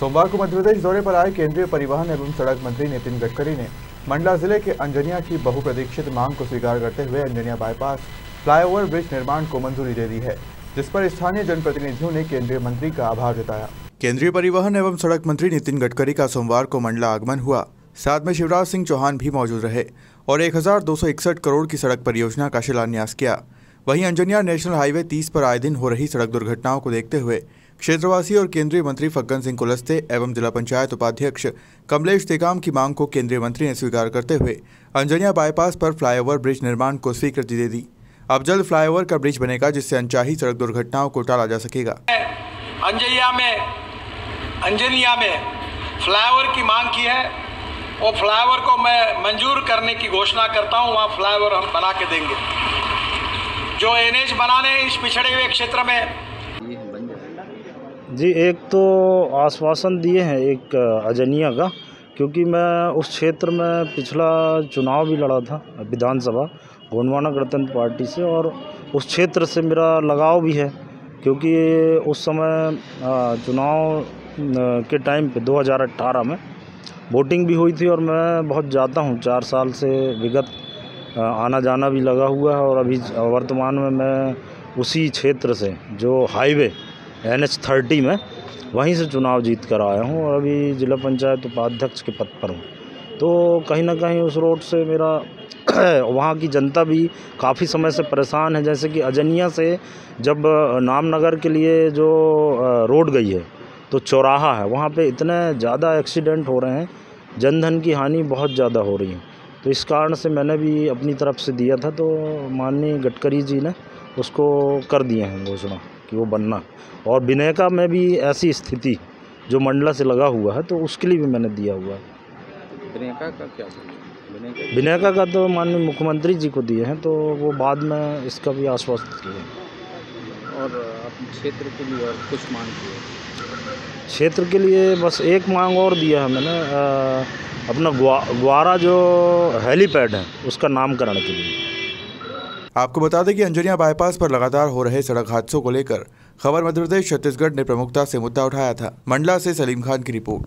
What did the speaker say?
सोमवार को मध्य प्रदेश दौरे पर आए केंद्रीय परिवहन एवं सड़क मंत्री नितिन गडकरी ने मंडला ज़िले के अंजनिया की बहुप्रतीक्षित मांग को स्वीकार करते हुए अंजनिया बाईपास फ्लाईओवर ब्रिज निर्माण को मंजूरी दे दी है, जिस पर स्थानीय जनप्रतिनिधियों ने केंद्रीय मंत्री का आभार जताया। केंद्रीय परिवहन एवं सड़क मंत्री नितिन गडकरी का सोमवार को मंडला आगमन हुआ। साथ में शिवराज सिंह चौहान भी मौजूद रहे और एक हज़ार दो सौ इकसठ करोड़ की सड़क परियोजना का शिलान्यास किया। वहीं अंजनिया नेशनल हाईवे 30 पर आए दिन हो रही सड़क दुर्घटनाओं को देखते हुए क्षेत्रवासी और केंद्रीय मंत्री फग्गन सिंह कुलस्ते एवं जिला पंचायत उपाध्यक्ष कमलेश टेकाम की मांग को केंद्रीय मंत्री ने स्वीकार करते हुए अंजनिया बाईपास पर फ्लाईओवर ब्रिज निर्माण को स्वीकृति दे दी। अब जल्द फ्लाईओवर का ब्रिज बनेगा, जिससे अनचाही सड़क दुर्घटनाओं को टाला जा सकेगा। अंजैया में, अंजनिया में फ्लाईओवर की मांग की है। वो फ्लाईओवर को मैं मंजूर करने की घोषणा करता हूँ, वहाँ फ्लाईओवर हम बना के देंगे। जो एनएच बनाने इस पिछड़े हुए क्षेत्र में जी, एक तो आश्वासन दिए हैं एक, अजनिया का, क्योंकि मैं उस क्षेत्र में पिछला चुनाव भी लड़ा था, विधानसभा, गोंडवाना गणतंत्र पार्टी से, और उस क्षेत्र से मेरा लगाव भी है, क्योंकि उस समय चुनाव के टाइम पे 2018 में, वोटिंग भी हुई थी और मैं बहुत जाता हूँ, चार साल से विगत आना जाना भी लगा हुआ है, और अभी वर्तमान में मैं उसी क्षेत्र से, जो हाईवे एन एच थर्टी में, वहीं से चुनाव जीत कर आया हूँ और अभी ज़िला पंचायत उपाध्यक्ष के पद पर हूँ। तो कहीं ना कहीं उस रोड से मेरा वहाँ की जनता भी काफ़ी समय से परेशान है, जैसे कि अजनिया से जब नामनगर के लिए जो रोड गई है तो चौराहा है, वहाँ पे इतने ज़्यादा एक्सीडेंट हो रहे हैं, जनधन की हानि बहुत ज़्यादा हो रही है। तो इस कारण से मैंने भी अपनी तरफ़ से दिया था तो माननीय गडकरी जी ने उसको कर दिए हैं घोषणा कि वो बनना। और विनयका में भी ऐसी स्थिति जो मंडला से लगा हुआ है तो उसके लिए भी मैंने दिया हुआ है। विनयका का क्या विनयका का तो माननीय मुख्यमंत्री जी को दिए हैं तो वो बाद में इसका भी आश्वस्त किए और अपने क्षेत्र के लिए और कुछ मांग की क्षेत्र के लिए बस एक मांग और दिया है मैंने आ, अपना ग्वा ग्वारा जो हेलीपैड है उसका नामकरण के लिए। आपको बता दें कि अंजनिया बाईपास पर लगातार हो रहे सड़क हादसों को लेकर खबर मध्य प्रदेश, छत्तीसगढ़ ने प्रमुखता से मुद्दा उठाया था। मंडला से सलीम खान की रिपोर्ट।